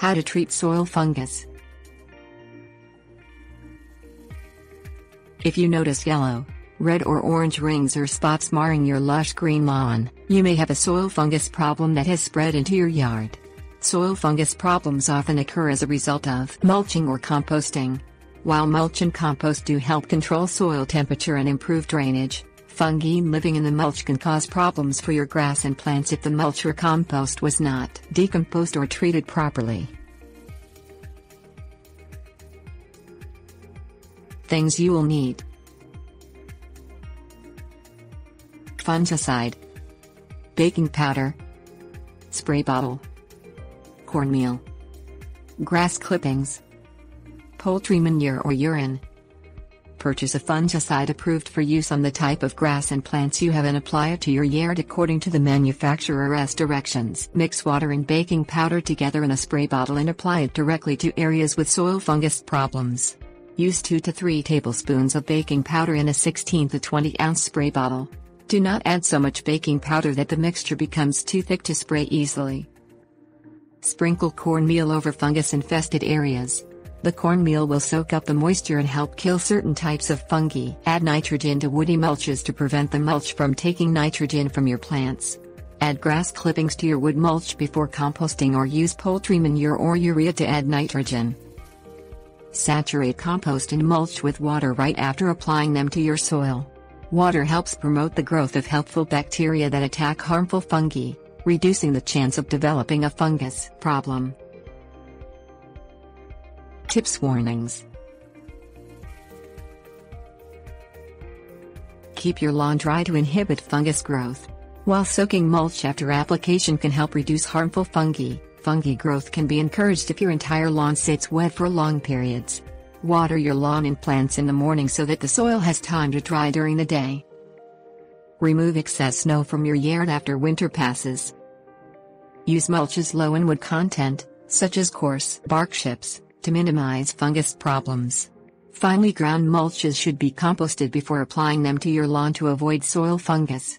How to treat soil fungus. If you notice yellow, red or orange rings or spots marring your lush green lawn, you may have a soil fungus problem that has spread into your yard. Soil fungus problems often occur as a result of mulching or composting. While mulch and compost do help control soil temperature and improve drainage, fungi living in the mulch can cause problems for your grass and plants if the mulch or compost was not decomposed or treated properly. Things you will need. Fungicide. Baking powder. Spray bottle. Cornmeal. Grass clippings. Poultry manure or urea Purchase a fungicide approved for use on the type of grass and plants you have and apply it to your yard according to the manufacturer's directions. Mix water and baking powder together in a spray bottle and apply it directly to areas with soil fungus problems. Use 2 to 3 tablespoons of baking powder in a 16 to 20 ounce spray bottle. Do not add so much baking powder that the mixture becomes too thick to spray easily. Sprinkle cornmeal over fungus infested areas. The cornmeal will soak up the moisture and help kill certain types of fungi. Add nitrogen to woody mulches to prevent the mulch from taking nitrogen from your plants. Add grass clippings to your wood mulch before composting or use poultry manure or urea to add nitrogen. Saturate compost and mulch with water right after applying them to your soil. Water helps promote the growth of helpful bacteria that attack harmful fungi, reducing the chance of developing a fungus problem. Tips Warnings Keep your lawn dry to inhibit fungus growth. While soaking mulch after application can help reduce harmful fungi, Fungi growth can be encouraged if your entire lawn sits wet for long periods. Water your lawn and plants in the morning so that the soil has time to dry during the day. Remove excess snow from your yard after winter passes. Use mulches low in wood content, such as coarse bark chips, to minimize fungus problems. Finely ground mulches should be composted before applying them to your lawn to avoid soil fungus.